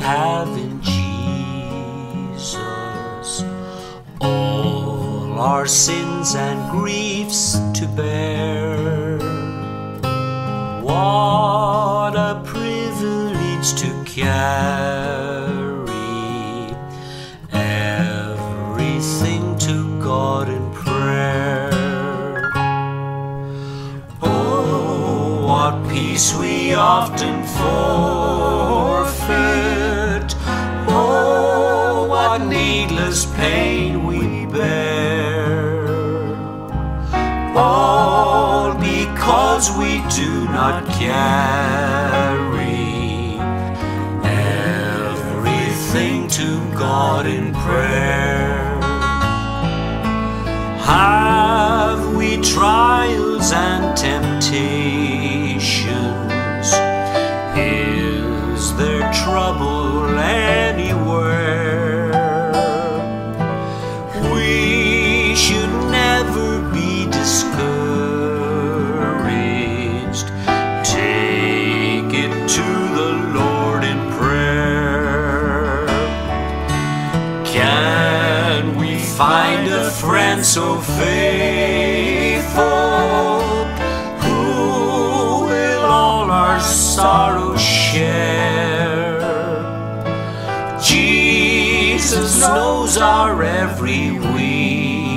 have in Jesus. All our sins and griefs to bear. What a privilege to carry everything to God in prayer. Oh, what peace we often forfeit. Pain we bear. All because we do not carry everything to God in prayer. Have we trials and temptations? We should never be discouraged. Take it to the Lord in prayer. Can we find a friend so faithful who will all our sorrows share? Jesus Jesus snows our every week.